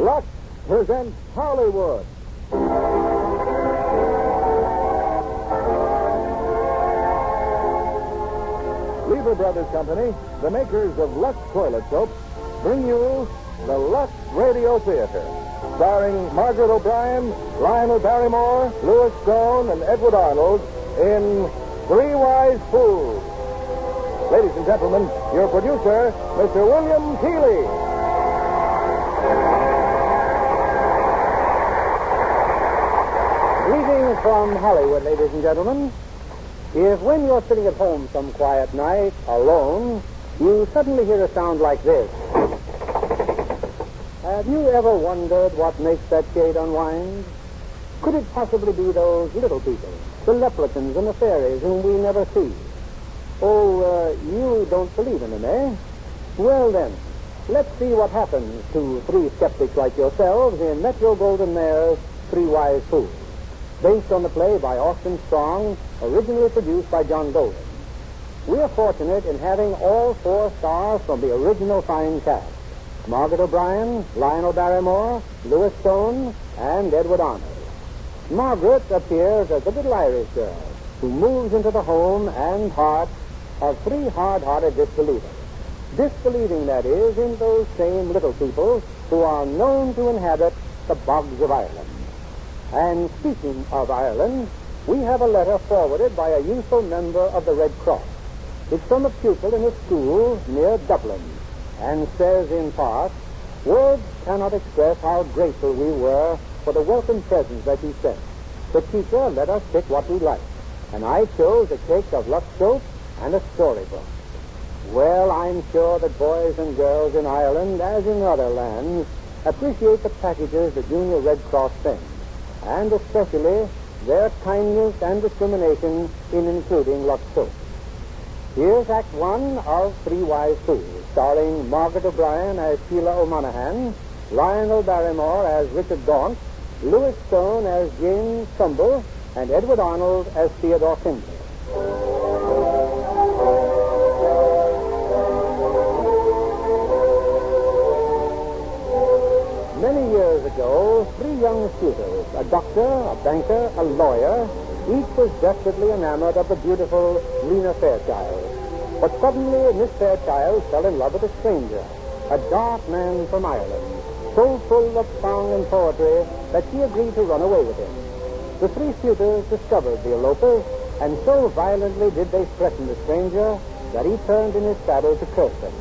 Lux presents Hollywood. Lever Brothers Company, the makers of Lux Toilet Soap, bring you the Lux Radio Theater, starring Margaret O'Brien, Lionel Barrymore, Lewis Stone, and Edward Arnold in Three Wise Fools. Ladies and gentlemen, your producer, Mr. William Keighley. From Hollywood, ladies and gentlemen. If when you're sitting at home some quiet night, alone, you suddenly hear a sound like this. Have you ever wondered what makes that shade unwind? Could it possibly be those little people, the leprechauns and the fairies whom we never see? Oh, uh, you don't believe in them, eh? Well, then, let's see what happens to three skeptics like yourselves in Metro-Goldwyn-Mayer's Three Wise Fools based on the play by Austin Strong, originally produced by John Golden. We are fortunate in having all four stars from the original fine cast. Margaret O'Brien, Lionel Barrymore, Lewis Stone, and Edward Arnold. Margaret appears as a little Irish girl who moves into the home and heart of three hard-hearted disbelievers. Disbelieving, that is, in those same little people who are known to inhabit the bogs of Ireland. And speaking of Ireland, we have a letter forwarded by a youthful member of the Red Cross. It's from a pupil in a school near Dublin, and says in part, Words cannot express how grateful we were for the welcome presents that he sent. The teacher let us pick what we liked, and I chose a cake of Lux soap and a storybook. Well, I'm sure that boys and girls in Ireland, as in other lands, appreciate the packages the Junior Red Cross sends and especially their kindness and discrimination in including Lux soap. Here's Act One of Three Wise Fools, starring Margaret O'Brien as Sheila O'Monaghan, Lionel Barrymore as Richard Gaunt, Lewis Stone as James Trumbull, and Edward Arnold as Theodore Findlay. Many years ago, three young suitors, a doctor, a banker, a lawyer, each was desperately enamored of the beautiful Lena Fairchild. But suddenly, Miss Fairchild fell in love with a stranger, a dark man from Ireland, so full of song and poetry that she agreed to run away with him. The three suitors discovered the elopers, and so violently did they threaten the stranger that he turned in his saddle to curse them.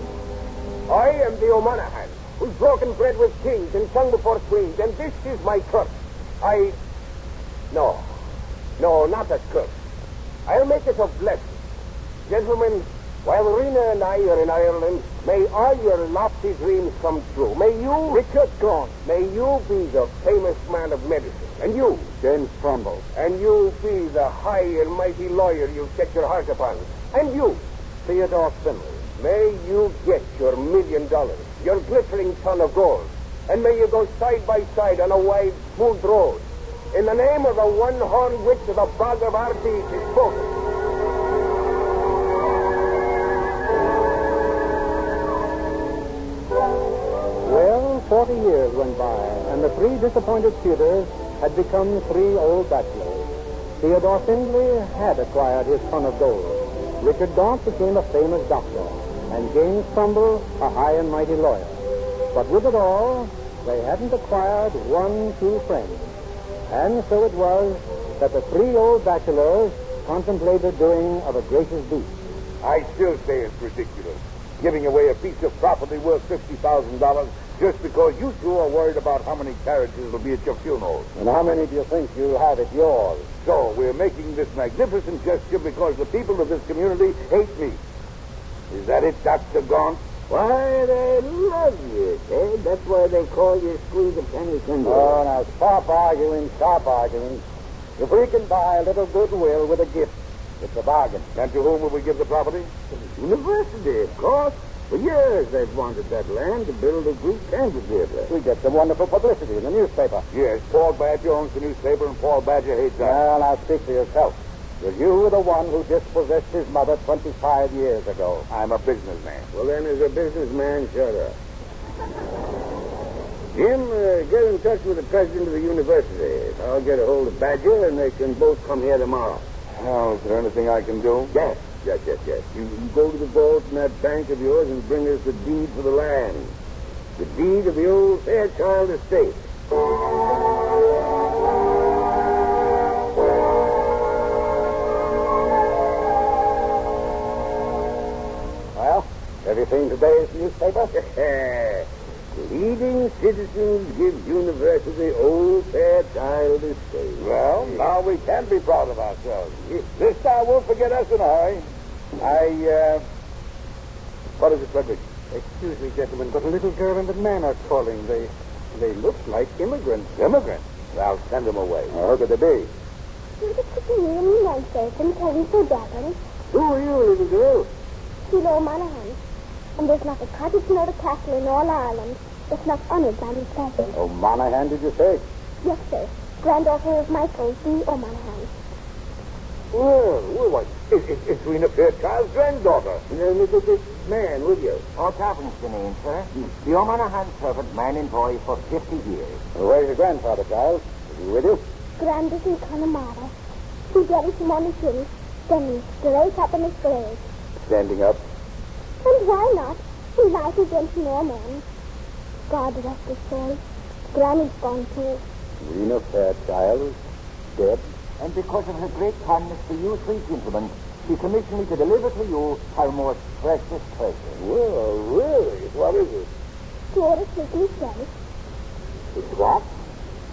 I am the O'Monaghan, who's broken bread with kings and sung before queens, and this is my curse. I. No. No, not a curse. I'll make it a blessing. Gentlemen, while Rena and I are in Ireland, may all your lofty dreams come true. May you, Richard Gaunt, may you be the famous man of medicine. And you, James Trumbull. and you be the high and mighty lawyer you set your heart upon. And you, Theodore Findlay, may you get your million dollars, your glittering ton of gold, and may you go side by side on a wide, smooth road. In the name of the one-horned witch of the of it is spoken. Well, 40 years went by, and the three disappointed suitors had become three old bachelors. Theodore Findlay had acquired his ton of gold. Richard Gaunt became a famous doctor, and James Trumbull a high and mighty lawyer. But with it all, they hadn't acquired one true friend. And so it was that the three old bachelors contemplated doing of a gracious deed. I still say it's ridiculous. Giving away a piece of property worth $50,000 just because you two are worried about how many carriages will be at your funeral. And how many do you think you'll have at yours? So we're making this magnificent gesture because the people of this community hate me. Is that it, Dr. Gaunt? Why, they love you, Ted. That's why they call you Squeeze a Penny Cinder. Oh, now, stop arguing, stop arguing. If we can buy a little goodwill with a gift, it's a bargain. And to whom will we give the property? The University, of course. For years they've wanted that land to build a Greek amphitheater. We get some wonderful publicity in the newspaper. Yes, Paul Badger owns the newspaper, and Paul Badger hates us. Well, now speak for yourself. Because you were the one who dispossessed his mother 25 years ago. I'm a businessman. Well, then, as a businessman, shut up. Jim, uh, get in touch with the president of the university. I'll get a hold of Badger, and they can both come here tomorrow. Well, is there anything I can do? Yes, yes, yes, yes. You, you go to the vault in that bank of yours and bring us the deed for the land. The deed of the old Fairchild estate. Have you seen today's newspaper? Leading citizens give university old Fairchild estate. Well, now we can be proud of ourselves. This time won't forget us in a hurry. I, uh... What is it, Frederick? Excuse me, gentlemen, but a little girl and a man are calling. They they look like immigrants. Immigrants. I'll send them away. Who could they be? You're the Chicken Nonsense and calling for Devon. Who are you, little girl? Kilo Monahan. And there's not a cottage nor a castle in all Ireland that's not honored by Miss Pleasant. Oh, Monahan, did you say? Yes, sir. Granddaughter of Michael D. O'Monaghan. Well, well, what? It, it, it's Rena Fairchild's granddaughter. And then look at this man with you. All Tavin's the name, sir. The O'Monaghan servant, man and boy, for 50 years. Well, where's your grandfather, child? Is he with you? Grand is in Connemara. He buried him on the hill, standing straight up in his grave. Standing up. And why not? He lies against no man. God rest his soul. Granny's gone too. Rena Fairchild, is dead. And because of her great kindness to you three gentlemen, she commissioned me to deliver to you her most precious treasure. Well, really? What is it? Flora Hickey says, It's what?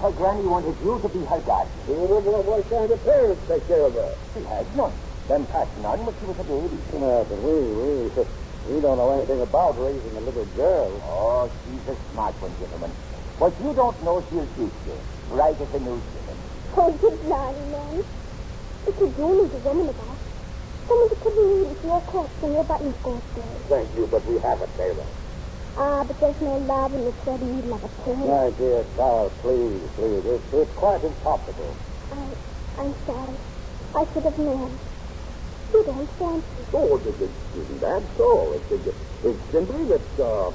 Her granny wanted you to be her guardian. Well, what, what kind of parents take care of her? She had none. Them passed on when she was a baby. Yeah, but we, we, we don't know anything about raising a little girl. Oh, she's a smart one, gentlemen. What you don't know, she'll teach you. Right as a new woman. Oh, good blimey, man. If you do need a woman about, someone to put me into your coats when your buttons go astray. Thank you, but we have a tailor. Ah, but there's no love in the sweaty needle of a tailor. My dear child, please, please. It's, it's quite impossible. I, I'm sorry. I should have known. You don't want to. Oh, it, it isn't that so. It's, it, it's simply that, uh,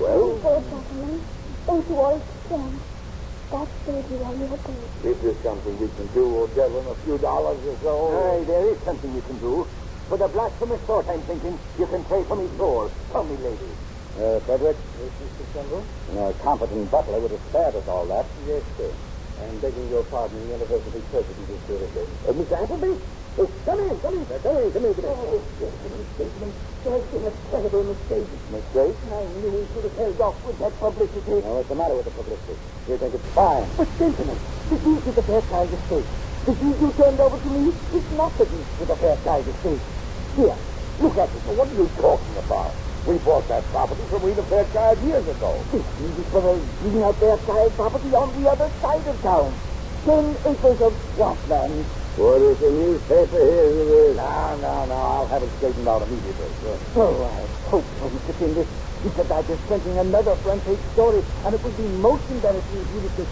well, Oh, gentlemen, don't you all stand. That's baby while you're good. is this something we can do, or Devon, a few dollars or so? Aye, there is something you can do. For the blasphemous sort, I'm thinking, you can pay for me soul. Tell me, lady. Uh, Frederick? Yes, Mr. Kendall? A competent butler would have spared us all that. Yes, sir. I'm begging your pardon, the university president is here again. Uh, Miss Appleby? Oh, come in, come in, sir. Come in, come in, come in. Oh, gentlemen, there's been a terrible mistake. Mistake? I knew we should have held off with that publicity. Now, what's the matter with the publicity? You think it's fine? But, gentlemen, the deed to the Fairchild estate. The deed you turned over to me is not the deed to the Fairchild estate. Here, look at it. What are you talking about? We bought that property from Rena Fairchild years ago. This deed is for the Rena Fairchild property on the other side of town. Ten acres of swampland. What is the newspaper here? It is. No, no, no. I'll have it straightened out immediately. Oh, I hope so, Mr. Fingers. Mr. Badger's printing another front page story, and it would be most embarrassing if you did this.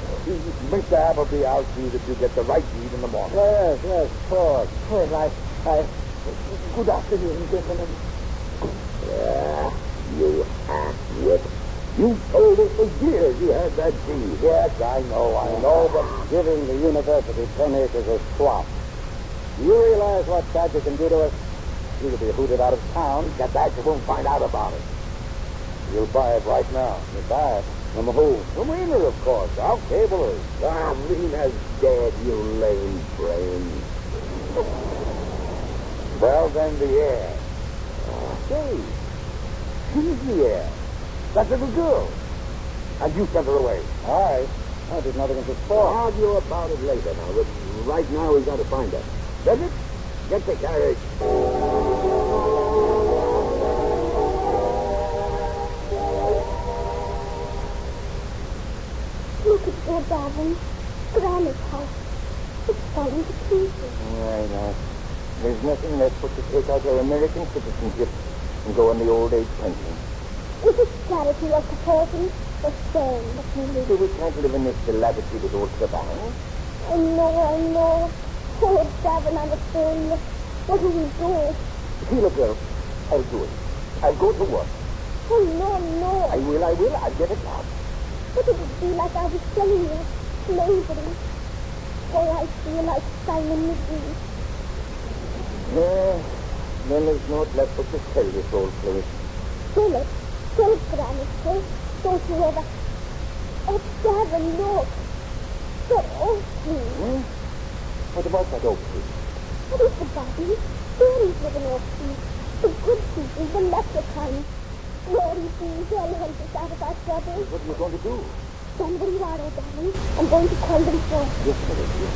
Mr. Appleby, I'll see that you get the right deed in the morning. Yes, yes, of course. Well, I, I... Good afternoon, gentlemen. Yeah, you half-wit. You told us for years you had that deed. Yes, I know, I know, but giving the university ten acres of swamp. You realize what Badger can do to us? "he'll be hooted out of town. Get back, you won't find out about it. You'll buy it right now. You buy it. From the who? From Rena, of course. I'll cable her. Ah, Rena's dead, you lame brain. Well, then, the heir. Say, she's the heir. That little girl. And you sent her away. I, I did nothing of the We'll argue about it later now, but right now we've got to find her. Bennett, get the carriage. Look at poor Davin. Granny's house. It's falling to pieces. I know. There's nothing left but to take out our American citizenship and go on the old age pension. Is it charity you're proposing, or staying with me? So we can't live in this dilapidated with old cabana. I know, I know. Poor Davin, I'm afraid. What do we do? Look, girl, I'll do it. I'll go to work. Oh, no, no. I will, I will. I'll get a job. But it would be like I was playing with slavery. Oh, I feel like Simon McGee. Yeah, then there's naught left but to tell this old place. Philip Don't you ever... Oh, Gavin, look. The oak tree. Hmm? What about that oak tree? What is the body? Fairies live in oak trees. The good people, the leprechauns. Glory be, they'll help us out of our trouble. What are you going to do? You are, oh, darling. I'm going to call them forth. Yes, Philip, yes.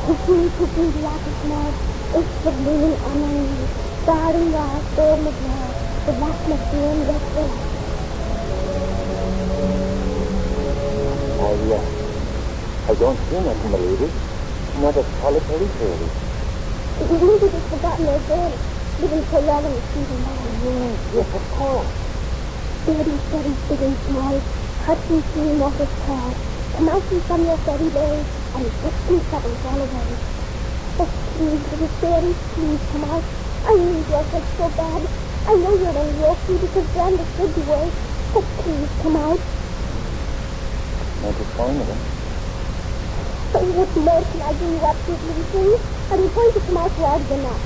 Pushing, pushing the mud. It's the moon on my knee. Darling, our storm of love. The black must be in the way. I, uh, I don't see nothing, my lady. Not a solitary fairy. Maybe they've forgotten their girls. Living so long in the season. Yes, yes, of course. Dirty, dirty, big and small. Hudson Stream water's tall. Come out from your fairy bay and fifty troubles all away. Oh, please, little fairies, please come out. I need your help so bad. I know you're only okay because Brandon said you were. But please come out. Not a sign of him. Oh, what more can I do, you absolute little thing? Are you going to come out wider than that?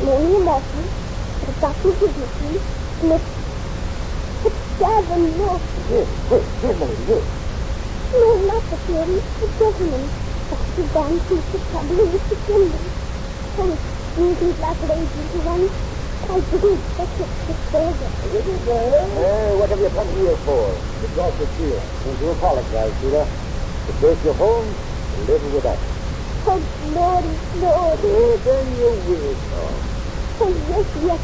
I'm only a mortal, but I've got some dignity. And it's... It's Gavin, look. Yes, yes, yes, yes. No, not the fairy, the gentleman. Dr. Van sees the trouble in Mr. Kingdom. Oh, sneaky black lady who runs. I didn't expect it to stay there. Hey, what have you come here for? To drop the cheer. Don't you apologize, Sheila. To take your home and live with us. Oh, Lordy, Lordy. Oh, then you will. Oh. Oh, yes, yes.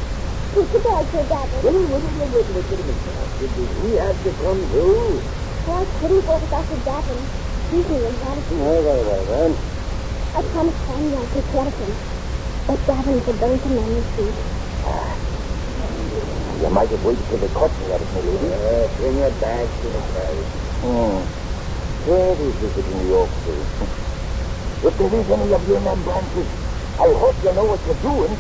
Take it out, Sir Gavin. Wait, wait, wait, wait, wait, wait a minute. Did we have to come too? Oh, I couldn't go without Sir Gavin. He's in Madison. Well, very well, then. I promised Fanny I'd take care of him. But could bring him on his feet. You might have waited till the curtain at it, my lady. Uh, bring your bags to the carriage. Hmm. Where is visiting the oak tree? If there is any of your in them branches, I hope you know what you're doing.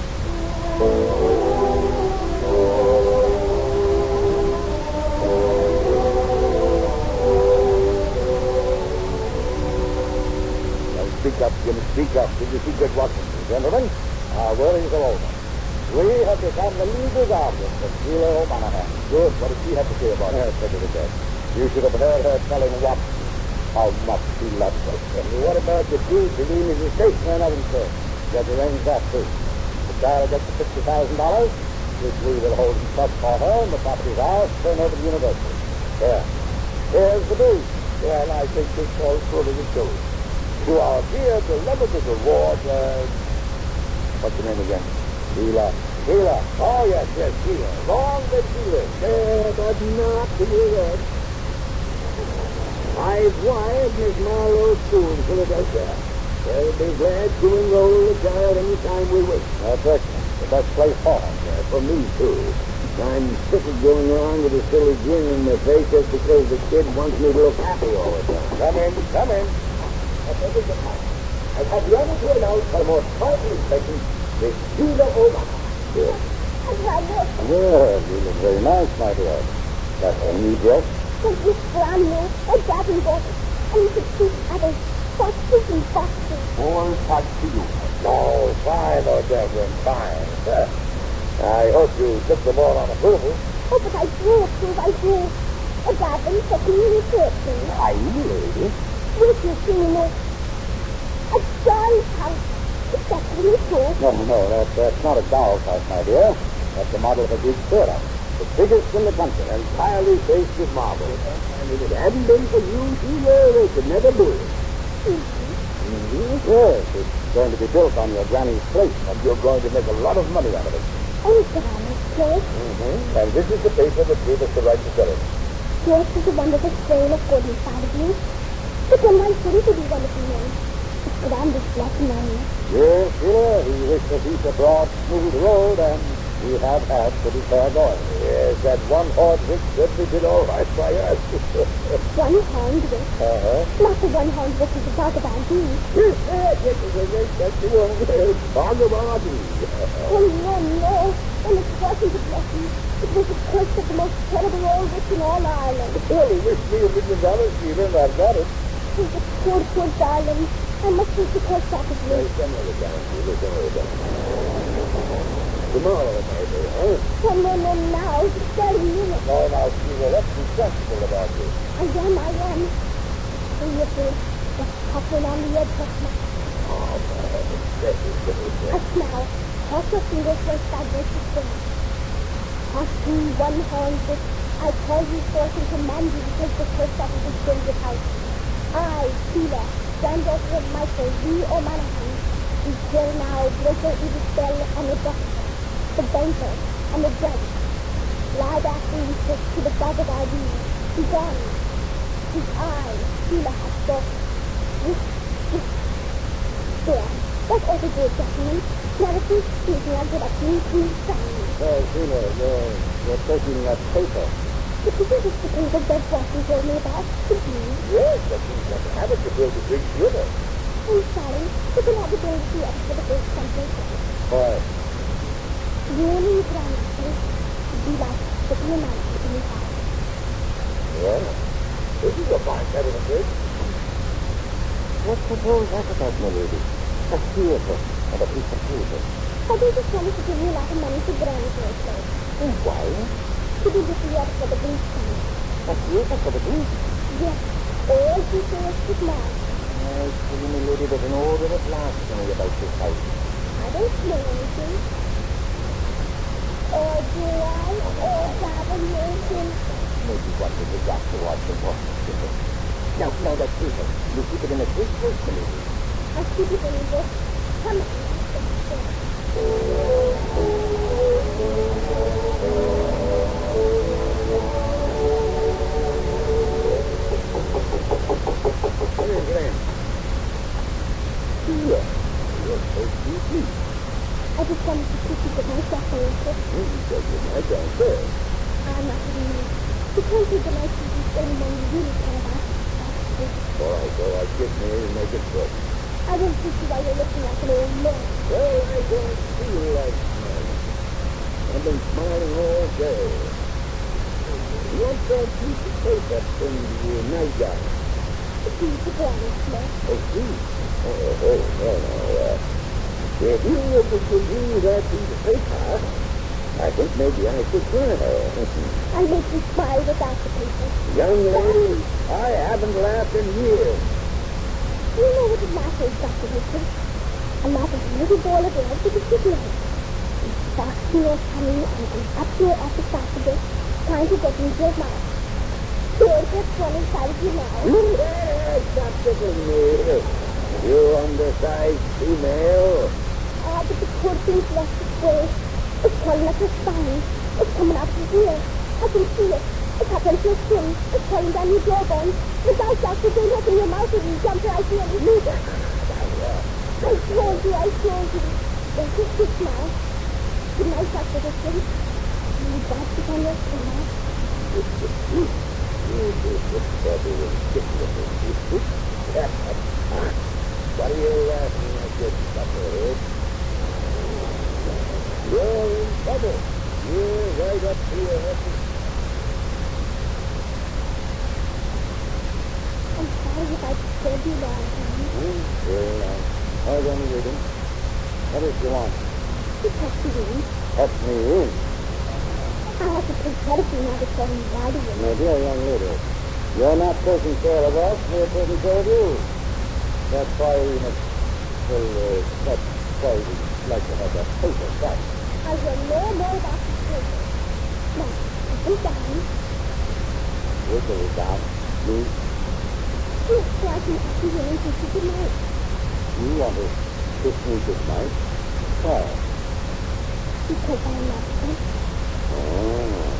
Now speak up, Jim, speak up. Did you see Good Washington, gentlemen? Our worries are over. We have become the guardians of Sheila O'Monaghan. Good. What did she have to say about it? The dead. You should have heard her telling Watson how much she loved us. And what about the deed to Lena's estate? None of them, sir. Judge arranged that, too. The child gets the fifty thousand dollars, which we will hold in trust for her, and the property's ours, turn over to the university. There. Here's the deed. Well, I think this calls good as it goes. To our dear beloved little ward, uh, what's her name again? Sheila. Sheila. Oh, yes, yes, Sheila. Long may she live. Yeah, but not to red. I've wired Miss Marlowe School in Philadelphia. They'll be glad to enroll the child any time we wish. That's excellent. The best place for him. Yeah, for me, too. I'm sick of going around with a silly grin in my face just because the kid wants me to look happy all the time. Come in, come in. I've had the honor to announce my most powerful inspection, Miss Sheila I look. Well, you look very nice, my dear. That's a new dress. But this brand new, a bought it. And you could see others. Foxes and foxes. All thanks to you. Oh, fine, oh, Devlin, fine. I hope you took them all on approval. Oh, but I do approve, I do. A Gavin taking me please. I lady. Wait you see me. A doll's house. Is that really true? No, no, that, that's not a doll's house, my dear. That's the model of a Greek theater. The biggest in the country, entirely faced with marble. And if it hadn't been for you, Sheila, they could never do it. Mm-hmm. Yes, it's going to be built on your granny's place, and you're going to make a lot of money out of it. Oh, Granny's place. Mm-hmm. And this is the paper that gave us the right to sell it. Yes, there's a wonderful strain of good inside of you. But then why shouldn't you be wonderful men? It's Grandest blessing on you. Yes, Sheila, we wish that he's a broad, smooth road and we have had pretty fair going. Yes, that one horn which certainly did all right by us. One horned witch. Uh-huh. Not the one horned witch of the Bhagavad yes, yes, yes, yes, yes, that's the one. Bhagavati. Oh, no, no. And it wasn't a blessing. It was the curse of the most terrible old witch in all Ireland. Well, he wished me a million dollars, Stephen, and I've got it. Oh, the poor, poor darling. I must take the post office come on, down, come on, down. Tomorrow, maybe, huh? Oh, no, no, now. It's very minute. No, now, Stephen, let's be sensible about this. I am, I am. Oh, you feel just puffing on the edge of my... Oh, man, this is very Hush now. Cross your fingers where sideways to spring. Hush you, one horned witch. I call you forth and command you to take the curse out of house. I, Sheila, granddaughter of Michael, V. O'Monaghan, declare now break your evil spell on the doctor, the banker, and the judge. Lie back and sit to the God of deed. Be gone. His eye, Sheila has spoken. This, this, there. That ought to do gentlemen. Now, if you speak, I'll get a clean, clean sign. Well, Sheila, you're, you're taking that paper. If you think it's the paper that Watson told me about, could you? Yes, but he's got to have it to build a big theater. I'm sorry. You can have the to up for the first else. Why? You only need to would be like in my in his house. Well, this is a fine settlement, Dick. What suppose that's about, my lady? A theater and a piece of paper. I do just wanted to give you a lot of money to grant your place. And why? To the theater for the Greek family. A theater for the Greek. Yes. All you say is good. I see, my lady, an order at last coming about this house. I don't know anything. Or do I? Or Gavin Wilson? Maybe what we did afterwards and what we did. Now, now that paper, you keep it in a safe place, my lady. I'll keep it in the book. Come on. You're sweet. I just wanted to keep you myself a little bit. You said you might downstairs. I'm not really. You can't do the nice things anyone you really care about. That's it. I'll kiss me and make it quick. I won't teach you while you're looking like an old man. Well, I don't feel like smiling. I've been smiling all day. What's that piece of paper in your nightgown? The piece of brown. Oh, see. Oh, oh, no, no. Uh, if you to give me that piece of paper, I think maybe I could smile. I'll make you smile without the paper. Young lady, I haven't laughed in years. Do you know what a laugh is, Dr. Wilson? A laugh is a little ball of air with a signal. You fasten your tummy and go up your upper esophagus, trying to get into your mouth. Here, just one inside of your mouth. Yes, stop tickling. You undersized female. Ah, the poor thing's its way. It's crawling up your spine. It's coming out of ear. I can see it. It's up into your skin. It's crawling down your jawbone. Look out, doctor. Don't open your mouth and you jump right in. I told you, I told you. Don't you sit now. Good night, Dr. Dixon. You got to on your stomach. What are you laughing at, you suckerhead? You're in trouble. You're right up to your head. I'm sorry if I disturbed you time. Hmm? Very nice. Hold on, Regan. What is you want? You touched me in. Touch me in. I have to take you now before I'm riding you. My dear young lady, you're not taking care of us, we're taking care of you. That's why we must, well, uh, that's why we like to have that paper back. I will know more about this later. Now, sit down. We'll go down. You, Yes, so I can ask you kiss you goodnight. you want to kiss me goodnight? Why? Because I love you. Oh,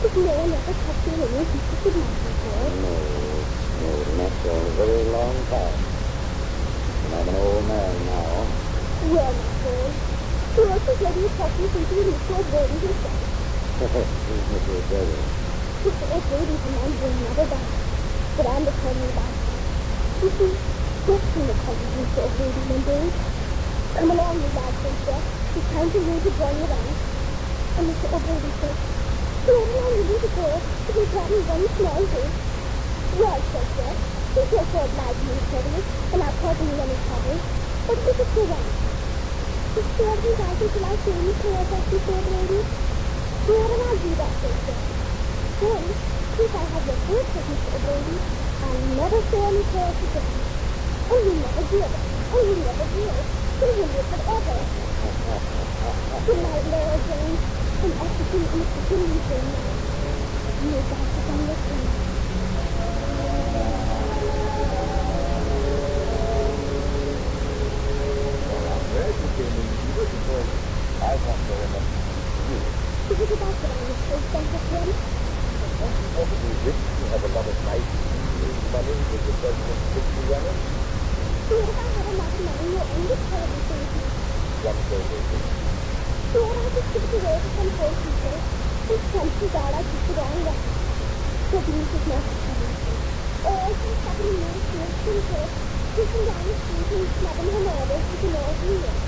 But no one ever touched you kissed you goodnight before. no, no, not for a very long time. And I'm an old man now. You're not old. The nurse's lady was talking to you Mr. O'Grady himself. Who's Mr. O'Grady? Mr. O'Grady from Andrew never died. But I'm the you about him. You see, came to call me Mr. O'Grady one day. Come along, you says Jeff. It's time for you to join the ranks. And Mr. O'Grady says, Where along you to go to be grabbing one small says Jeff, we can't afford lives in each other and not causing you any trouble. But if it's your right, just stay out and guys until I see you pay us up before the lady. Well, and I'll do that, Jeff. Then, since I have your word for Mr. O'Grady, I'll never say any prayers again. And you never did. And you never. You will live forever. Good night, Laura Jane. And after you, Mr. Kinley Jane. You guys are on your friend. Glad you came in. You looking for me. I want very much to speak to you. Is it about that I was so sent with him? Don't you probably rich to have a lot of nice, easy money with the president picture running? Here, if I had a lot of money, you'll only tell me things. One day they think. Here, I just give it away to some poor people. And chances are I took the wrong way. The abuse is necessary. Or some fucking news here, simple. Pushing down the street and snubbing her orders with an old wheel. And who is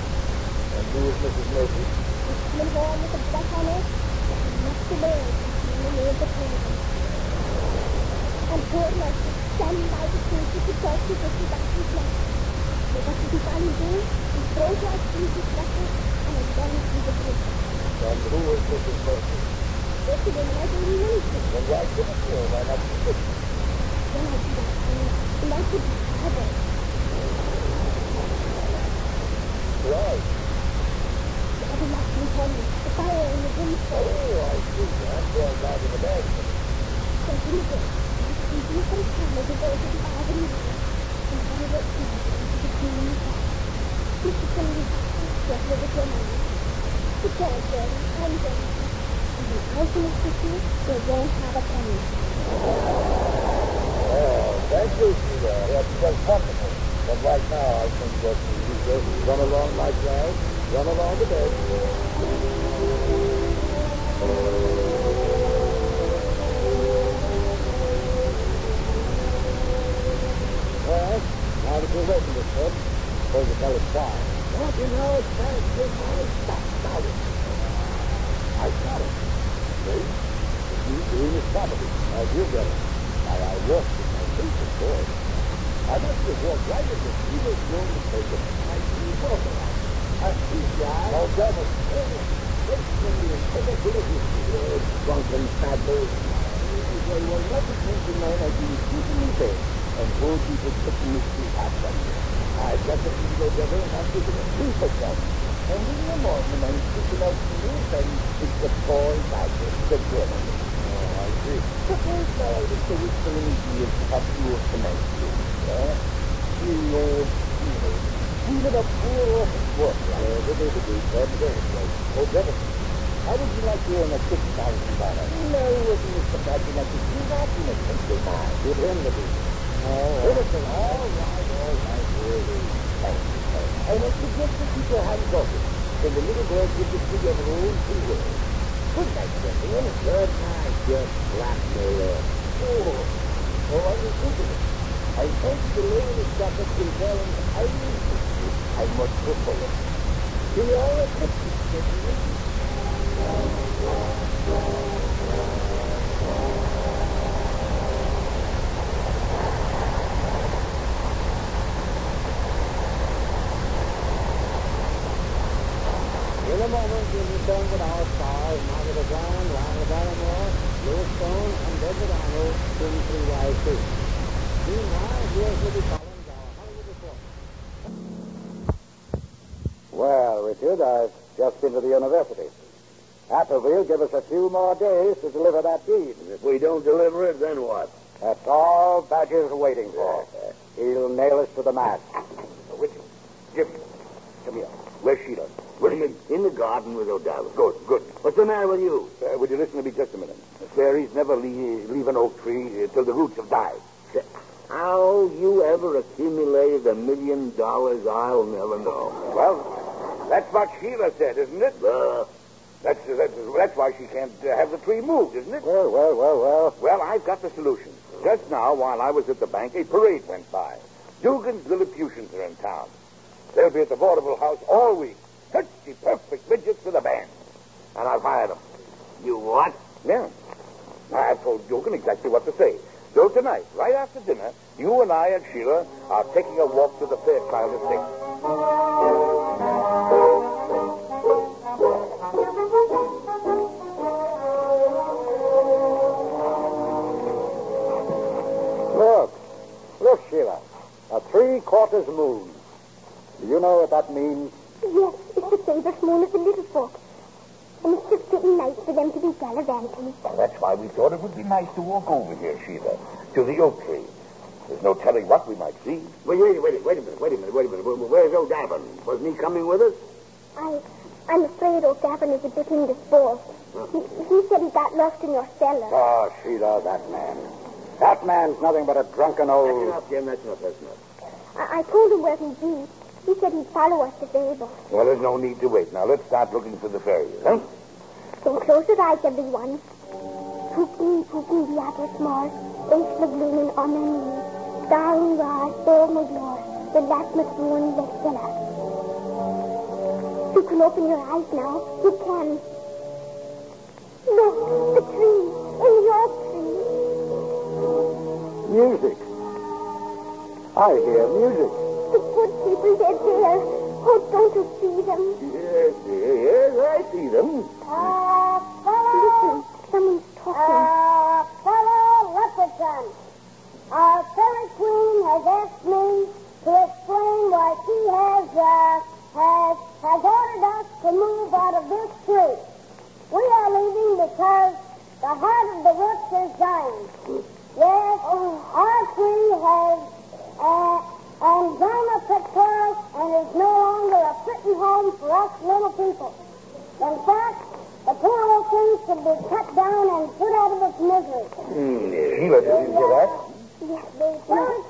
Mrs. Murphy? Coming home with a black on it, and next to Mary, in the near the table. And poor Mercy, standing by the street with the torch to get back his neck. But what did he finally do? He throws out through his letter and is gone through the prison. And who is Mrs. Murphy? It's the woman I gave you money to. Then why couldn't you? Why not you? Then I do that thing, and I could be clever. Why? The everlasting torment, the fire and the brimstone. Oh, I see. I'm going down to the bag. So in the day, we do some time as a go to the avenue, and I will see into the green fire. Mr. Kennedy, just your money. Won't have a penny. Oh, thank you, Sheila. That was wonderful. But right now, I think that you just run along like that, run along the bed. Well, now that you're ready, Miss Hood, suppose you tell us why. Don't you know it's very good I stop about it. I got it. See? You doing this property. Now you get it. Now I walked with my feet, of course. I must have walked right in the to take it. I see walk around. I see guy. Oh, devil. And. Drunken boy. They will never think the man has been keeping me. And poor people putting me through half I got to go devil and I'm giving a free for them. And in the morning I'm sticking out to you and it's the boy back the German. Oh, I see. Suppose now it's the whistle in his ears to have you of cement. Yeah? You old hero. Even a poor orphan work. Yeah, what is it? That's very right. Oh, devil. How would you like to earn a six thousand dollars? No, wasn't Mr. Badger like this. He's not in a country the beat. Oh. All right, all right, really. Thank you, sir. I want to keep your hands off it. Then the little girl gives it to you of her own free will. Good night, gentlemen. Good night, just blackmailer. Oh, oh, I was thinking it. I think the lady in the jacket will tell I must fulfill it. You all at Christmas, gentlemen. In a moment, with our stars, Margaret O'Brien, Lionel Barrymore, Lewis Stone, and Desert Arnold, in 3YC. Meanwhile, here's Libby Collins, our Hollywood reporter. Well, Richard, I've just been to the university. Appleville give us a few more days to deliver that deed. If we don't deliver it, then what? That's all Badger's waiting for. He'll nail us to the mast. Which? Jim, come here. Where's Sheila? We're in the, in the garden with O'Dowd. Good, good. What's the matter with you? Uh, would you listen to me just a minute? The fairies never leave, leave an oak tree uh, till the roots have died. How you ever accumulated a million dollars, I'll never know. Well, That's what Sheila said, isn't it? Uh, That's, that's, that's why she can't uh, have the tree moved, isn't it? Well, well, well, well. Well, I've got the solution. Just now, while I was at the bank, a parade went by. Dugan's Lilliputians are in town. They'll be at the vaudeville house all week. Touchy perfect midgets for the band. And I've hired them. you what? Yeah. I've told Dugan exactly what to say. So tonight, right after dinner, you and I and Sheila are taking a walk to the Fairchild Estate. Look. Look, Sheila. A three-quarters moon. Do you know what that means? Yes, it's the favorite moon of the little folk. And it's just getting nice for them to be gallivanting. Well, that's why we thought it would be nice to walk over here, Sheila, to the oak tree. There's no telling what we might see. Wait, wait, wait, wait a minute, wait a minute, wait a minute. Where- Where's O'Davin? Wasn't he coming with us? I, I'm afraid old Gavin is a bit indisposed. He, he said he got lost in your cellar. Oh, Sheila, that man. That man's nothing but a drunken That's old... enough, Jim, that's enough, that's enough. I, I told him where he'd be. He said he'd follow us if able. Well, there's no need to wait. Now, let's start looking for the fairies, huh? So close your eyes, everyone. Pooping, pooping the apple small, ace the blooming on their knees. Darling Raj, Dole Maglor, the last McEwen Vexilla. You can open your eyes now. You can. Look, the tree, in your tree. Music. I hear music. The good people, they're there. Oh, don't you see them? Yes, yes, I see them. Listen, someone's talking. Uh, fellow leprechaun, our fairy queen has asked me to explain why she has, uh, has, has ordered us to move out of this tree. We are leaving because the heart of the works is dying. Yes, our tree has, uh, and grown up pictorial and is no longer a fitting home for us little people. In fact, the poor old thing should be cut down and put out of its misery. Sheila, did you hear that? Yes, The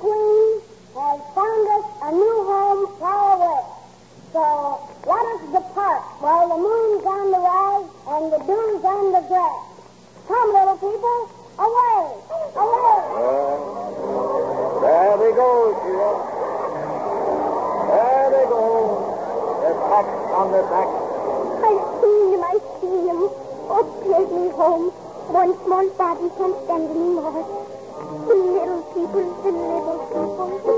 Queen has found us a new home far away. So let us depart while the moon's on the rise and the dew's on the grass. Come, little people, away, away. There they go, Sheila. There they go. Their packs on their backs. I see seen him, I see seen him. Oh, take me home. One small body can't stand anymore. The little people, the little people.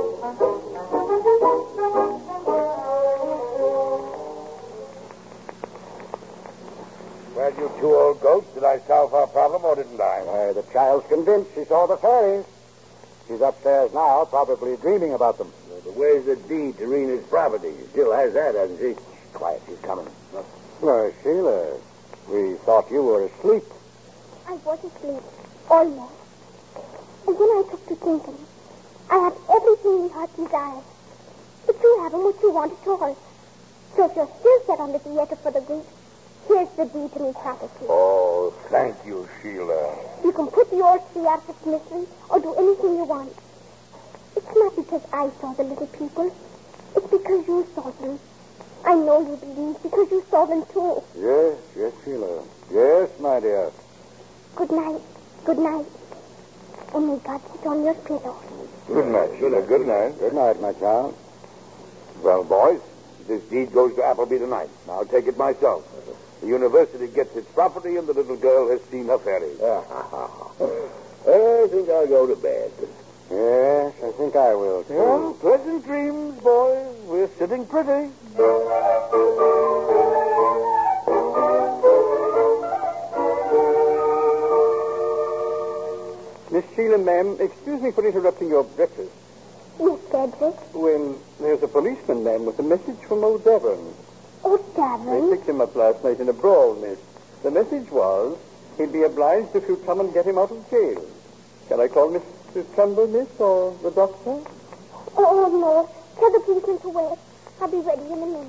Well, you two old goats, did I solve our problem or didn't I? Uh, the child's convinced she saw the fairies. She's upstairs now, probably dreaming about them. But where's the deed to Rena's property? She still has that, hasn't she? Quiet, she's coming. Well, Sheila, we thought you were asleep. I was asleep. Almost. And when I took to thinking, I had everything my heart desired. But you haven't what you want to us. So if you're still set on the theater for the group, here's the deed to me property. Oh, thank you, Sheila. You can put your tree out of its misery or do anything you want. It's not because I saw the little people. It's because you saw them. I know you believe because you saw them too. Yes, yes, Sheila. Yes, my dear. Good night. Good night. Only may God sit on your pillow. Good night, Sheila. Good night. Good night, my child. Well, boys, this deed goes to Appleby tonight. I'll take it myself. The university gets its property, and the little girl has seen her fairies. I think I'll go to bed. Yes, I think I will, too. Well, pleasant dreams, boys. We're sitting pretty. Miss Sheila, ma'am, excuse me for interrupting your breakfast. Yes, Cedric. When there's a policeman, ma'am, with a message from old Devon. Oh, They picked him up last night in a brawl, miss. The message was he'd be obliged if you'd come and get him out of jail. Shall I call Mrs. Trumbull, miss, or the doctor? Oh, oh, no. Tell the policeman to wait. I'll be ready in a minute.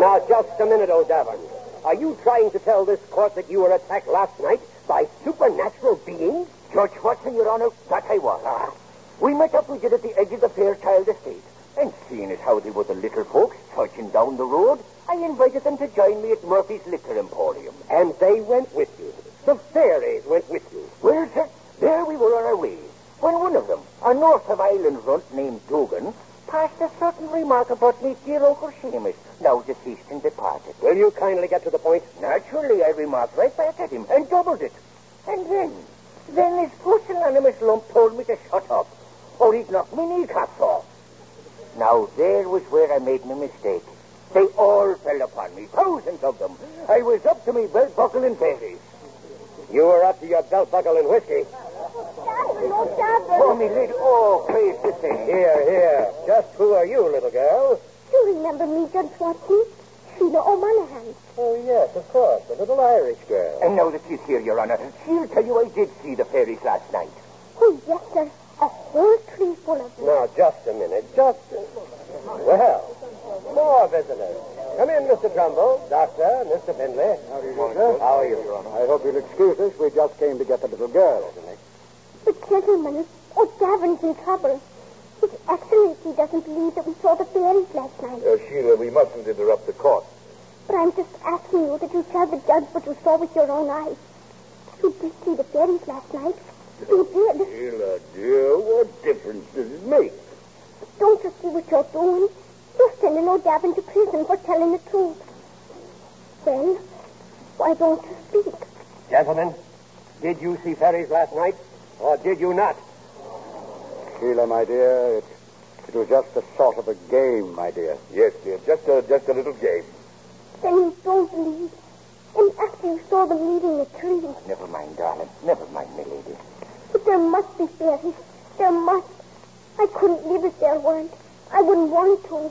Now, just a minute, O'Davin. Are you trying to tell this court that you were attacked last night by supernatural beings? Judge Watson, Your Honor, that I was. Ah. We met up with you at the edge of the Fairchild estate, And seeing as how they were the little folks trudging down the road, I invited them to join me at Murphy's Liquor Emporium. And they went with you. The fairies went with you. Well, sir, there we were on our way, when one of them, a North of Ireland runt named Dugan, passed a certain remark about me dear Uncle Seamus, now deceased and departed. Will you kindly get to the point? Naturally, I remarked right back at him and doubled it. And then, then this pusillanimous lump told me to shut up, or he'd knock me kneecaps off. Now, there was where I made my mistake. They all fell upon me, thousands of them. I was up to me belt buckle and fairies. You were up to your belt buckle and whiskey. Daddy, no, Daddy. Oh, me lid, oh, praise the thing. Here, here. Just who are you, little girl? You remember me, Judge Watson? Sheila O'Monaghan. Oh, yes, of course. The little Irish girl. And now that she's here, Your Honor, she'll tell you I did see the fairies last night. Oh, yes, sir. A whole tree full of them. Now, just a minute. Just. Well, more visitors. Come in, Mr. Trumbull. Doctor, Mr. Findlay. How do you do, sir? How are you, Your Honor? I hope you'll excuse us. We just came to get the little girl. But, gentlemen, oh, Davin's in trouble. His Excellency doesn't believe that we saw the fairies last night. Uh, Sheila, we mustn't interrupt the court. But I'm just asking you that you tell the judge what you saw with your own eyes. You did see the fairies last night. You did. Sheila, dear, what difference does it make? Don't you see what you're doing? You're sending O'Davin to prison for telling the truth. Well, why don't you speak? Gentlemen, did you see fairies last night, or did you not? Sheila, my dear, it, it was just a sort of a game, my dear. Yes, dear, just a, just a little game. Then you don't believe. And after you saw them leaving the tree. Never mind, darling. Never mind, my lady. But there must be fairies. There must. I couldn't live if there weren't. I wouldn't want to.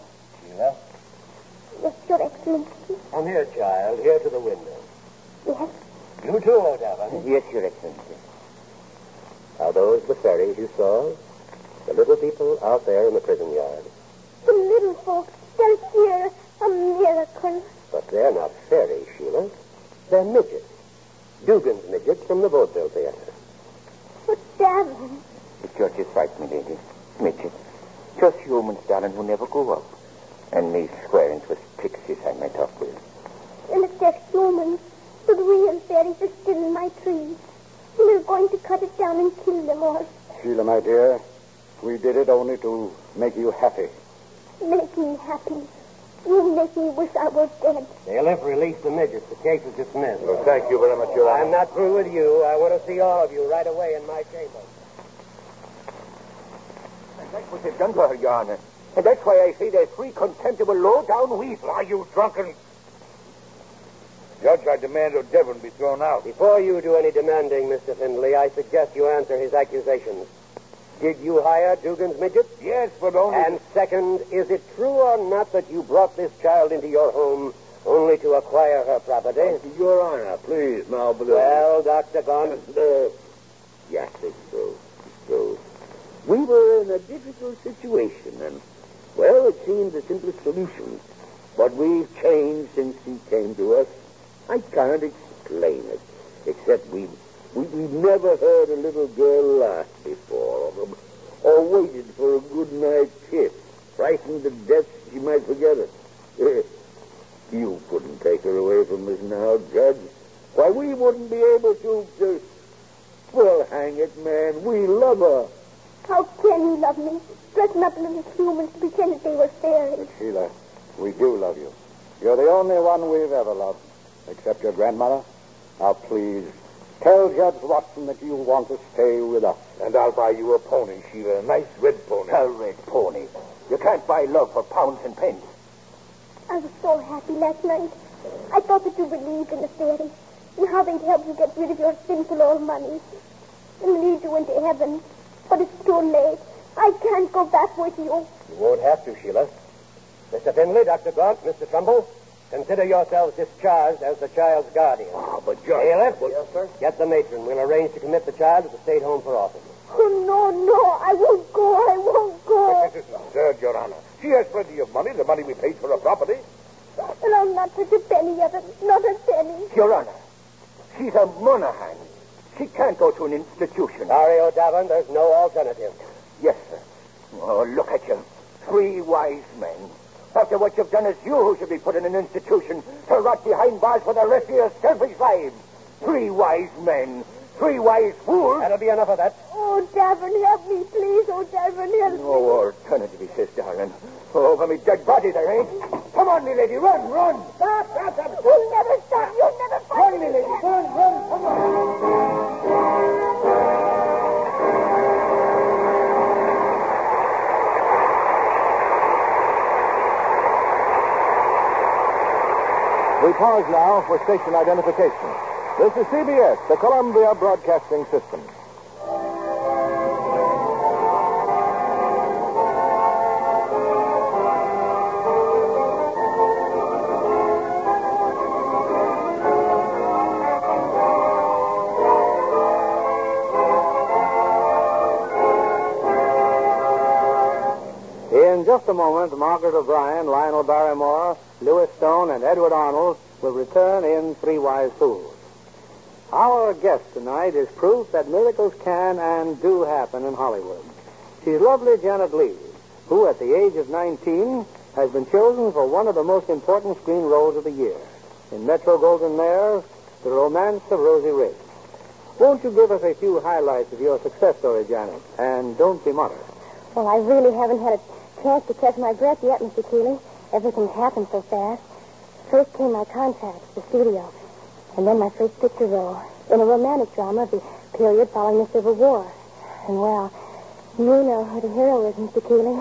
Sheila? Yes, Your Excellency. Come here, child. Here to the window. Yes. You too, O'Davin. Yes, Your Excellency. Are those the fairies you saw? The little people out there in the prison yard. The little folks, they're here. A miracle. But they're not fairies, Sheila. They're midgets. Dugan's midgets from the vaudeville theater. But, Davin, The judge is right, my lady. Midget. Just humans, darling, who never grow up. And me swearing 'twas pixies I met up with. and if they're humans, the real fairies are still in my tree. And they're going to cut it down and kill them all. Sheila, my dear, we did it only to make you happy. Make me happy. You make me wish I were dead. They'll have released the midgets. The case is dismissed. Well, thank you very much, Your Honor. I'm not through with you. I want to see all of you right away in my chamber. And that's what they've done to her, Your Honor. And that's why I say they're three contemptible, low-down weasels. Are you drunken? Judge, I demand O'Davin be thrown out. Before you do any demanding, Mr. Findlay, I suggest you answer his accusations. Did you hire Dugan's midgets? Yes, but only... And second, is it true or not that you brought this child into your home only to acquire her property? Your Honor, please, now, but... Well, Dr. Gaunt, Uh, yes, it's true. It's true. We were in a difficult situation, and, well, it seemed the simplest solution. But we've changed since he came to us. I can't explain it, except we've, we, we've never heard a little girl laugh before, or, or waited for a good night kiss, frightened to death she might forget it. Eh, You couldn't take her away from us now, Judge. Why, we wouldn't be able to, to... Well, hang it, man, we love her. How can you love me? Dressing up little humans to pretend that they were fairies. Sheila, we do love you. You're the only one we've ever loved, except your grandmother. Now, please, tell Judge Watson that you want to stay with us. And I'll buy you a pony, Sheila, a nice red pony. A red pony. You can't buy love for pounds and pence. I was so happy last night. I thought that you believed in the fairies and how they'd help you get rid of your sinful old money and lead you into heaven. But it's too late. I can't go back with you. you won't have to, Sheila. Mr. Findlay, Dr. Gaunt, Mr. Trumbull, consider yourselves discharged as the child's guardian. Ah, but Judge... Bailiff, Yes, sir? get the matron. We'll arrange to commit the child to the state home for orphans. Oh, no, no. I won't go. I won't go. This is absurd, Your Honor. She has plenty of money, the money we paid for her property. And I'll not touch a penny of it. Not a penny. Your Honor, she's a Monaghan. She can't go to an institution. Sorry, O'Davin, there's no alternative. Yes, sir. Oh, look at you. Three wise men. After what you've done, it's you who should be put in an institution to rot behind bars for the rest of your selfish lives. Three wise men. Three wise fools. That'll be enough of that. Oh, Davin, help me, please. Oh, Davin, help me. Oh, alternative, he says, darling. Oh, over me dead body there ain't. Come on, me lady, run, run. Stop, pause now for station identification. This is CBS, the Columbia Broadcasting System. In just a moment, Margaret O'Brien, Lionel Barrymore, Lewis Stone, and Edward Arnold will return in Three Wise Fools. Our guest tonight is proof that miracles can and do happen in Hollywood. She's lovely Janet Leigh, who at the age of 19 has been chosen for one of the most important screen roles of the year. In Metro-Goldwyn-Mayer, The Romance of Rosy Ridge. Won't you give us a few highlights of your success story, Janet? And don't be modest. Well, I really haven't had a chance to catch my breath yet, Mr. Keighley. Everything happened so fast. First came my contract, the studio, and then my first picture role in a romantic drama of the period following the Civil War. And, well, you know who the hero is, Mr. Keighley.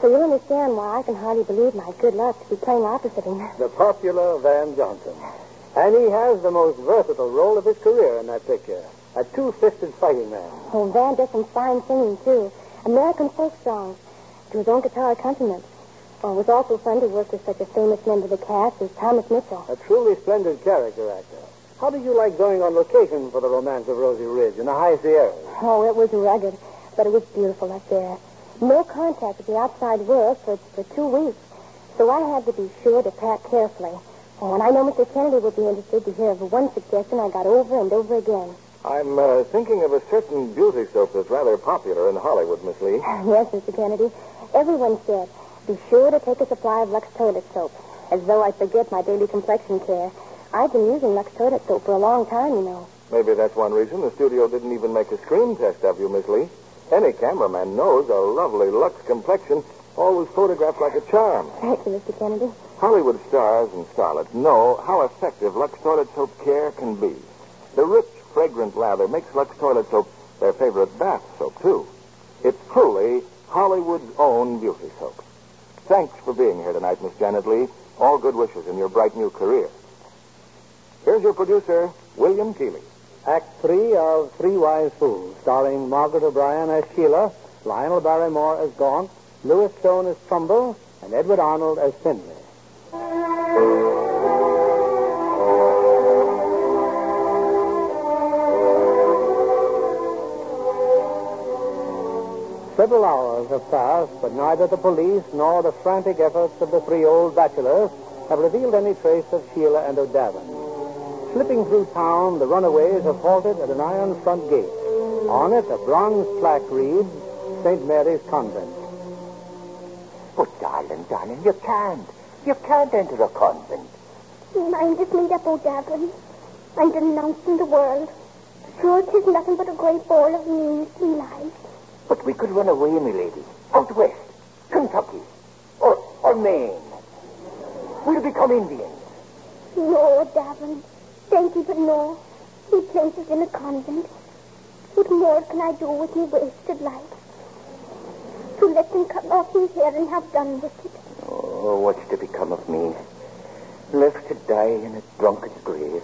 So you'll understand why I can hardly believe my good luck to be playing opposite him. The popular Van Johnson. And he has the most versatile role of his career in that picture. A two-fisted fighting man. Oh, Van does some fine singing, too. American folk songs to his own guitar accompaniment. Well, it was also fun to work with such a famous member of the cast as Thomas Mitchell. A truly splendid character actor. How did you like going on location for the romance of Rosy Ridge in the high Sierras? Oh, it was rugged, but it was beautiful up there. No contact with the outside world for, for two weeks. So I had to be sure to pack carefully. And when I know Mr. Kennedy would be interested to hear of one suggestion, I got over and over again. I'm uh, thinking of a certain beauty soap that's rather popular in Hollywood, Miss Leigh. yes, Mr. Kennedy. Everyone said, be sure to take a supply of Lux toilet soap. As though I forget my daily complexion care. I've been using Lux toilet soap for a long time, you know. Maybe that's one reason the studio didn't even make a screen test of you, Miss Leigh. Any cameraman knows a lovely Lux complexion always photographed like a charm. Thank you, Mr. Kennedy. Hollywood stars and starlets know how effective Lux toilet soap care can be. The rich, fragrant lather makes Lux toilet soap their favorite bath soap, too. It's truly Hollywood's own beauty soap. Thanks for being here tonight, Miss Janet Leigh. All good wishes in your bright new career. Here's your producer, William Keighley. Act three of Three Wise Fools, starring Margaret O'Brien as Sheila, Lionel Barrymore as Gaunt, Lewis Stone as Trumbull, and Edward Arnold as Findlay. Several hours have passed, but neither the police nor the frantic efforts of the three old bachelors have revealed any trace of Sheila and O'Davin. Slipping through town, the runaways have halted at an iron front gate. On it, a bronze plaque reads, St. Mary's Convent. But, darling, darling, you can't. You can't enter a convent. Mind is made up, O'Davin. I'm denouncing the world. Sure, 'tis nothing but a great ball of measly lies. But we could run away, my lady. Out west. Kentucky. Or, or Maine. We'll become Indians. No, O'Davin. Thank you, but no. He places in a convent. What more can I do with my wasted life? To let them cut off me hair and have done with it. Oh, what's to become of me? Left to die in a drunkard's grave.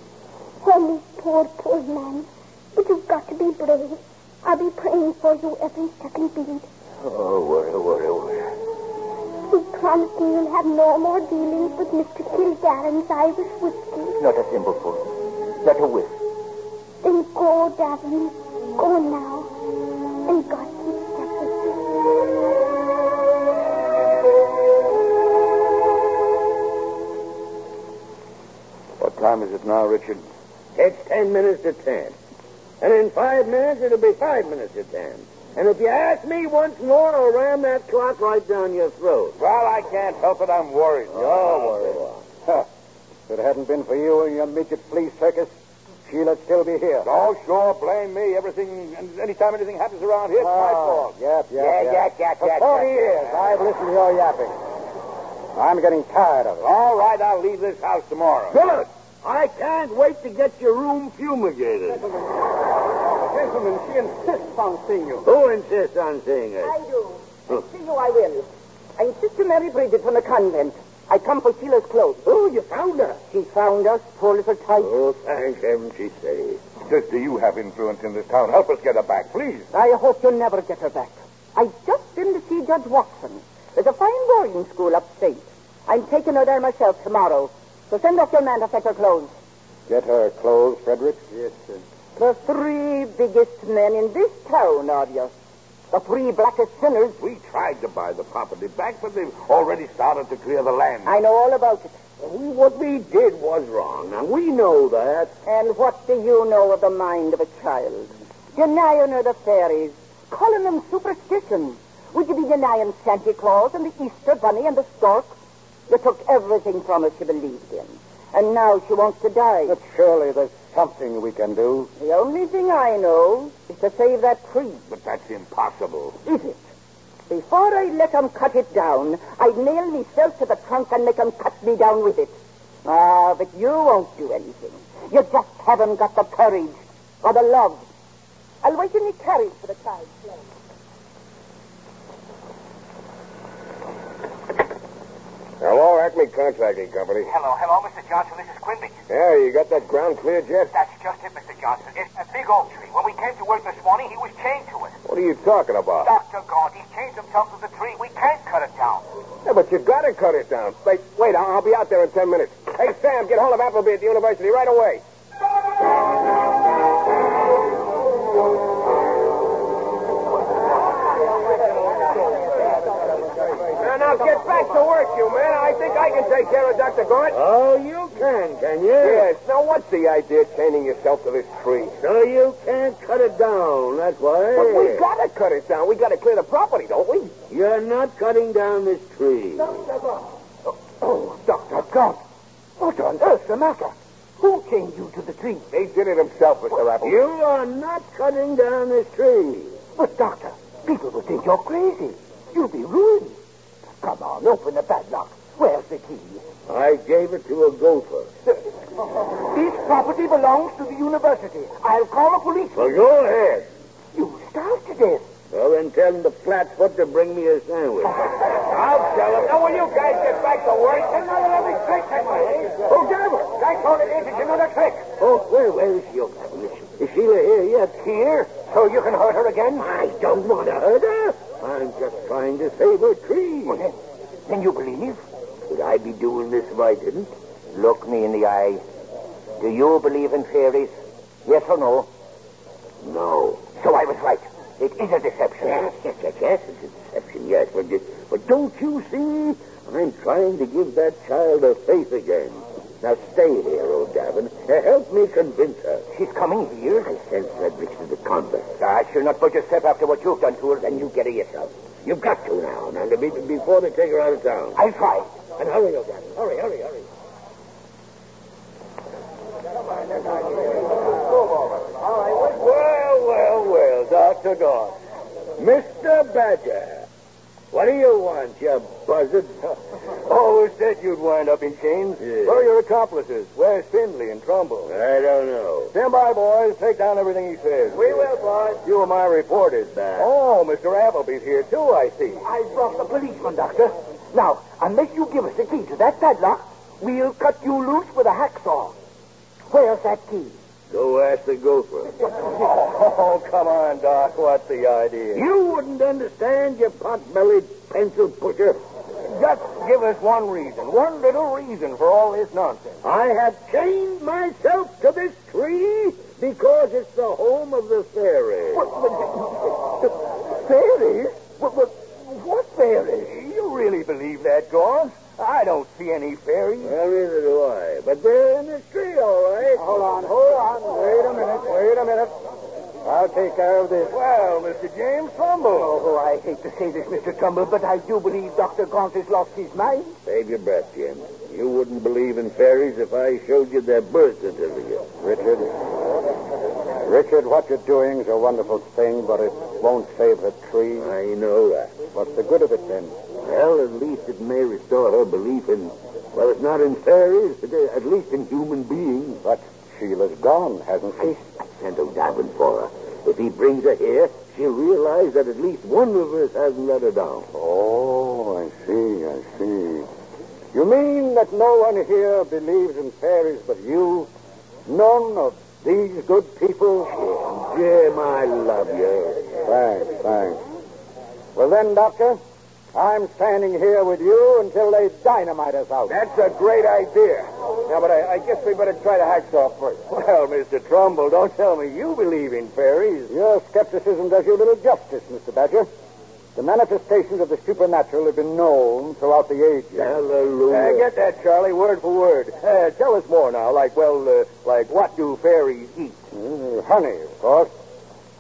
Oh, poor, poor man. But you've got to be brave. I'll be praying for you every second beat. Oh, worry, worry, worry. You promise me you'll have no more dealings with Mr. Kilgarren's Irish whiskey. Not a thimbleful. Not a whiff. Then go, Davin. Go now. And God keep step with you. What time is it now, Richard? It's ten minutes to ten. And in five minutes, it'll be five minutes to ten. And if you ask me once more, I'll ram that clock right down your throat. Well, I can't help it. I'm worried. Oh, You're worried. Huh. If it hadn't been for you and your midget flea circus, Sheila'd still be here. Oh, sure. Blame me. Everything, and anytime anything happens around here, it's my ah, fault. Yep, yep, Yeah, yep. yap, yap, For 40 yap, years, yap. I've listened to your yapping. I'm getting tired of it. All right, I'll leave this house tomorrow. Good. I can't wait to get your room fumigated. Gentlemen, she insists on seeing you. Who insists on seeing her? I do. I see you, I will. I'm Sister Mary Bridget from the convent. I come for Sheila's clothes. Oh, you found her. She found us, poor little tyke. Oh, thank heaven she's safe. Sister, you have influence in this town. Help us get her back, please. I hope you'll never get her back. I just been to see Judge Watson. There's a fine boarding school upstate. I'm taking her there myself tomorrow. So send off your man to fetch her clothes. Get her clothes, Frederick? Yes, sir. The three biggest men in this town are you. The three blackest sinners. We tried to buy the property back, but they've already started to clear the land. I know all about it. We, what we did was wrong, and we know that. And what do you know of the mind of a child? Denying her the fairies, calling them superstition. Would you be denying Santa Claus and the Easter Bunny and the stork? You took everything from her she believed in. And now she wants to die. But surely there's something we can do. The only thing I know is to save that tree. But that's impossible. Is it? Before I let 'em cut it down, I'd nail myself to the trunk and make 'em cut me down with it. Ah, but you won't do anything. You just haven't got the courage or the love. I'll wait in the carriage for the child's Hello, Acme Contracting Company. Hello, hello, Mr. Johnson. This is Quimby. Yeah, you got that ground cleared yet? That's just it, Mr. Johnson. It's a big oak tree. When we came to work this morning, he was chained to it. What are you talking about? Dr. He chained himself to the tree. We can't cut it down. Yeah, but you've gotta cut it down. Wait, wait, I'll, I'll be out there in ten minutes. Hey, Sam, get hold of Appleby at the university right away. Back to work, you man. I think I can take care of Dr. Gaunt. Oh, you can, can you? Yes. Now, what's the idea of chaining yourself to this tree? So you can't cut it down, that's why. But we gotta cut it down. We gotta clear the property, don't we? You're not cutting down this tree. Oh, Dr. Gaunt. What on earth's the matter? Who chained you to the tree? He did it himself, Mr. Apple. You are not cutting down this tree. But, Doctor, people will think you're crazy. You'll be ruined. Come on, open the padlock. Where's the key? I gave it to a gopher. This property belongs to the university. I'll call the police. Well, go ahead. You starved to death. Well, then tell him the flatfoot to bring me a sandwich. I'll tell him. Now, will you guys get back to work? Another trick, that eh? way. Oh, Garber! I told it is. It's another trick. Oh, where, where is she? Is, is Sheila here yet? Here? So you can hurt her again? I don't want to hurt her. I'm just trying to save a tree. Well, then, then you believe? Would I be doing this if I didn't? Look me in the eye. Do you believe in fairies? Yes or no? No. So I was right. It is a deception. Yes, yes, yes, yes, it's a deception, yes. But, but don't you see? I'm trying to give that child her faith again. Now stay here, O'Davin. Uh, help me convince her. She's coming here. I sent Fredericks to the convent. I shall not budge a step after what you've done to her. Then you get her yourself. You've got to now, to be, before they take her out of town. I'll try. And hurry, oh, O'Davin. Hurry, hurry, hurry. Well, well, well, Dr. Gaunt. Mr. Badger. What do you want, you buzzard? Always said you'd wind up in chains. Yeah. Where are your accomplices? Where's Findlay and Trumbull? I don't know. Stand by, boys. Take down everything he says. We will, boys. You and my report is back. Oh, Mr. Appleby's here, too, I see. I brought the policeman, Doctor. Now, unless you give us the key to that padlock, we'll cut you loose with a hacksaw. Where's that key? Go ask the gopher. Oh, come on, Doc. What's the idea? You wouldn't understand, you pot-bellied pencil pusher. Just give us one reason, one little reason for all this nonsense. I have chained myself to this tree because it's the home of the fairies. Fairies? What, what, what fairies? You really believe that, Gaunt? I don't see any fairies. Well, neither do I. But they're in this tree, all right. Hold on, hold on. Wait a minute, wait a minute. I'll take care of this. Well, Mr. James Trumbull. Oh, I hate to say this, Mr. Trumbull, but I do believe Dr. Gaunt has lost his mind. Save your breath, Jim. You wouldn't believe in fairies if I showed you their birth certificate. Richard. Richard, what you're doing is a wonderful thing, but it won't save the tree. I know that. What's the good of it then? Well, at least it may restore her belief in, well, it's not in fairies, but uh, at least in human beings. But Sheila's gone, hasn't she? I sent O'Davin for her. If he brings her here, she'll realize that at least one of us hasn't let her down. Oh, I see, I see. You mean that no one here believes in fairies but you? None of these good people? Jim, I love you. Thanks, thanks. Well then, Doctor, I'm standing here with you until they dynamite us out. That's a great idea. Now, but I, I guess we better try the hacksaw first. Well, Mr. Trumbull, don't tell me you believe in fairies. Your skepticism does you little justice, Mr. Badger. The manifestations of the supernatural have been known throughout the ages. Hallelujah. Uh, get that, Charlie, word for word. Uh, tell us more now. Like, well, uh, like what do fairies eat? Mm, honey, of course.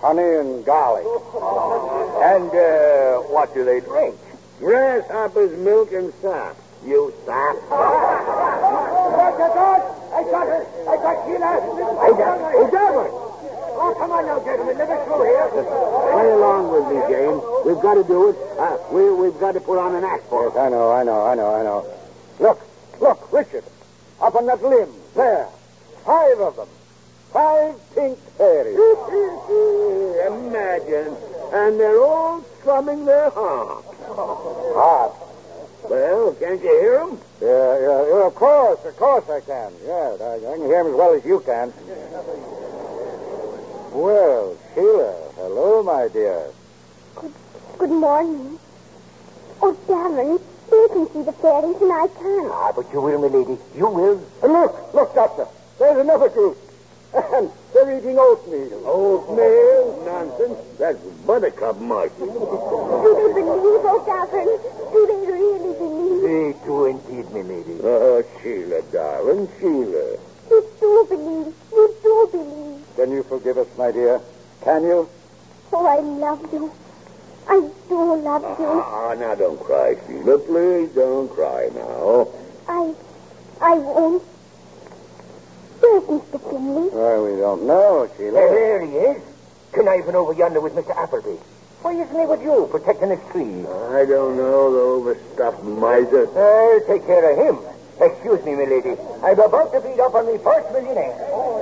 Honey and garlic. And uh, what do they drink? Grasshoppers, milk, and sap. You sap. I got her. I got Sheila. O'Davin. Oh, come on now, gentlemen. Let us through here. Play along with me, James. We've got to do it. Uh, we, we've got to put on an act for Yes, it. I know, I know, I know, I know. Look, look, Richard. Up on that limb. There. Five of them. Five pink fairies. Imagine. And they're all strumming their harp. Harp. Well, can't you hear him? Yeah, yeah, yeah, of course, of course I can. Yeah, I, I can hear him as well as you can. Well, Sheila, hello, my dear. Good morning. Oh, Davin, you can see the fairies and I can't. Ah, but you will, my lady. You will. And look, look, Doctor. There's another group. And they're eating oatmeal. Oatmeal? Nonsense. That's buttercup mush. Do they believe, oh, Davin? Do they really believe? They do indeed, my lady. Oh, Sheila, darling, Sheila. You do believe. You do believe. Can you forgive us, my dear? Can you? Oh, I love you. I do love you. Ah, now don't cry, Sheila. Please don't cry now. I, I won't. Where's Mr. Findlay? Well, we don't know, Sheila. there he is. Conniving over yonder with Mr. Appleby. Why isn't he with you, protecting his tree? I don't know, the overstuffed miser. I'll take care of him. Excuse me, milady. I'm about to beat up on the first millionaire. Oh,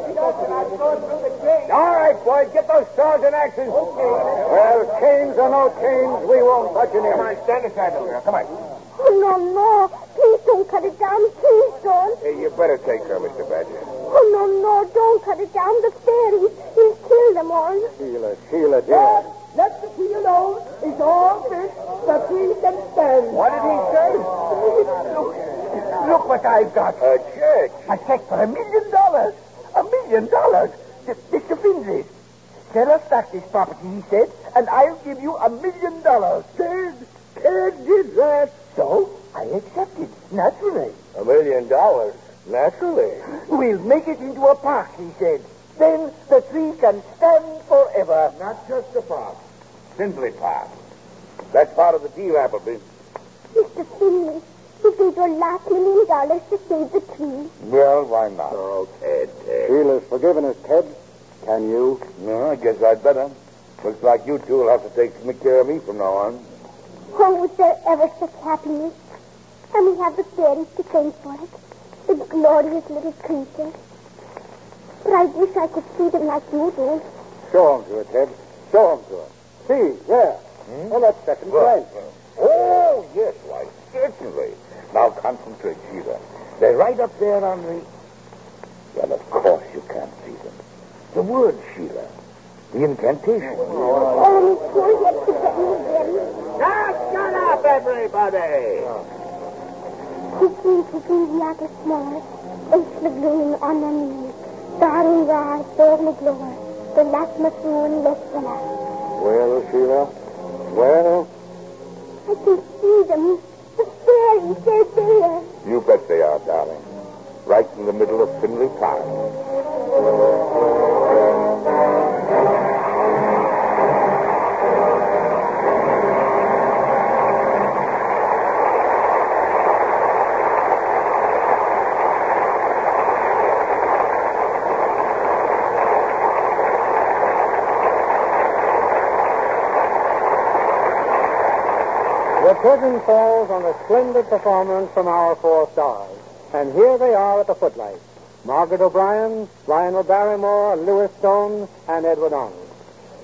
All right, boys, get those saws and axes. Well, chains or no chains, we won't touch any. Come on, stand aside over here. Come on. Oh, no, no. Please don't cut it down. Please don't. Hey, you better take her, Mr. Badger. Oh, no, no. Don't cut it down. The fairies. He'll kill them all. Sheila, Sheila, dear. Let the tree alone. It's all fish. The tree can stand. What did he say? Look, look what I've got. A check. A check for a million dollars. A million dollars. Mr. Findlay. Sell us back this property, he said, and I'll give you a million dollars. Ted, Ted did that. So I accepted, naturally. A million dollars? Naturally. We'll make it into a park, he said. Then the tree can stand forever. Not just a park. Findlay Park. That's part of the deal, Appleby. Mr. Findlay, you gave your last million dollars to save the tree. Well, why not? Oh, Ted, Ted. Sheila's forgiven us, Ted. Can you? No, I guess I'd better. Looks like you two will have to take some care of me from now on. Oh, was there ever such happiness? And we have the fairies to thank for it. The glorious little creatures. But I wish I could see them like you do. Show 'em to her, Ted. Show 'em to her. See, there. Hmm? On that second branch. Oh, yes, why, certainly. Now concentrate, Sheila. They're right up there on the. Well, of course you can't see them. The word, Sheila. The incantation. Oh. Now, shut up, everybody. Kicking, kicking the other small. Ace lagoon on the knee. Starting rise, fairly glory. The last masoon left the last. Well, Sheila? Well? I can see them. The fairies, they're there. You bet they are, darling. Right in the middle of Findlay Park. Curtain falls on a splendid performance from our four stars. And here they are at the footlights. Margaret O'Brien, Lionel Barrymore, Lewis Stone, and Edward Arnold.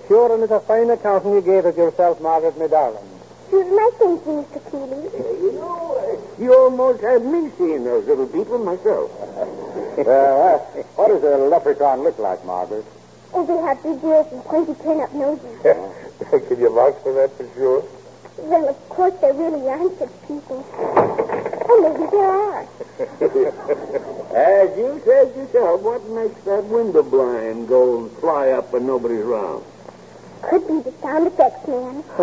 Sure, and it's a fine accounting you gave of yourself, Margaret, my darling. Here's my thank you, Mr. Keighley. You know, uh, you almost had me seeing those little people myself. Well, uh, what does a leprechaun look like, Margaret? Oh, they have big ears and pointy turn-up noses. Can you vouch for that for sure? Well, of course, there really aren't such people. Oh, maybe there are. As you said yourself, what makes that window blind go and fly up when nobody's around? Could be the sound effects man.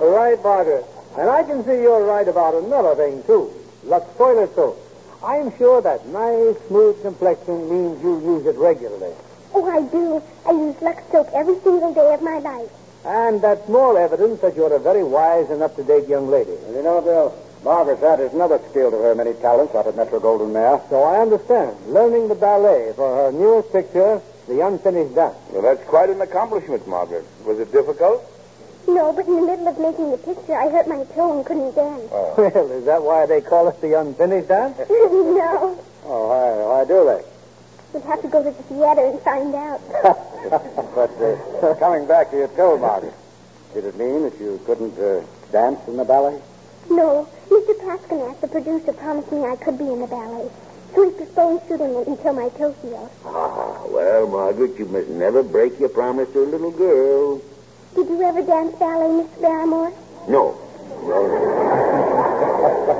right, Margaret. And I can see you're right about another thing, too. Lux toilet soap. I'm sure that nice, smooth complexion means you use it regularly. Oh, I do. I use Lux soap every single day of my life. And that's more evidence that you're a very wise and up-to-date young lady. You know, Bill, Margaret's added another skill to her many talents out at Metro-Goldwyn-Mayer. So I understand. Learning the ballet for her newest picture, The Unfinished Dance. Well, that's quite an accomplishment, Margaret. Was it difficult? No, but in the middle of making the picture, I hurt my toe and couldn't dance. Oh. Well, is that why they call it The Unfinished Dance? no. Oh, why, why do they? We'd have to go to the theater and find out. but uh, coming back to your toe, Margaret, did it mean that you couldn't uh, dance in the ballet? No, Mr. Pasternak, the producer, promised me I could be in the ballet. So he postponed shooting it until my toe healed. Ah, well, Margaret, you must never break your promise to a little girl. Did you ever dance ballet, Mr. Barrymore? No. No, no.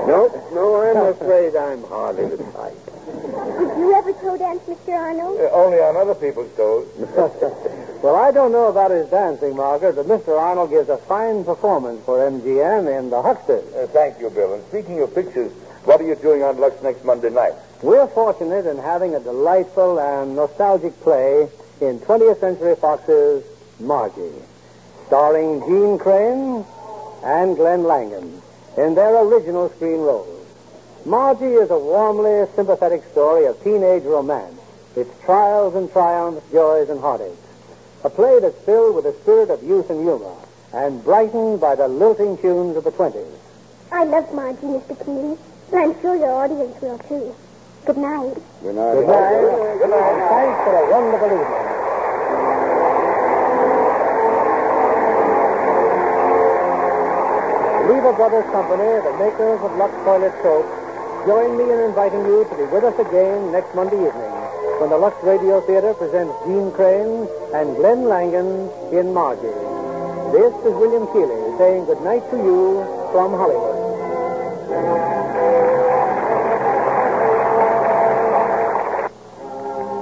no, no, I'm afraid I'm hardly the type. Did you ever toe dance, Mr. Arnold? Uh, only on other people's toes. well, I don't know about his dancing, Margaret, but Mr. Arnold gives a fine performance for MGM in The Hucksters. Uh, thank you, Bill. And speaking of pictures, what are you doing on Lux next Monday night? We're fortunate in having a delightful and nostalgic play in 20th Century Fox's Margie, starring Jeanne Crain and Glenn Langan in their original screen roles. Margie is a warmly sympathetic story of teenage romance, its trials and triumphs, joys and heartaches. A play that's filled with the spirit of youth and humor and brightened by the lilting tunes of the 20s. I love Margie, Mr. Keighley, and I'm sure your audience will, too. Good night. Good night. Good night. Good night. Thanks for a wonderful evening. Lever Brothers Company, the makers of Lux Toilet Soap, join me in inviting you to be with us again next Monday evening when the Lux Radio Theater presents Jeanne Crain and Glenn Langan in Margie. This is William Keighley saying good night to you from Hollywood.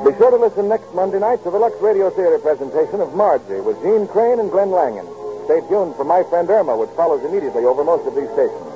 Be sure to listen next Monday night to the Lux Radio Theater presentation of Margie with Jeanne Crain and Glenn Langan. Stay tuned for My Friend Irma, which follows immediately over most of these stations.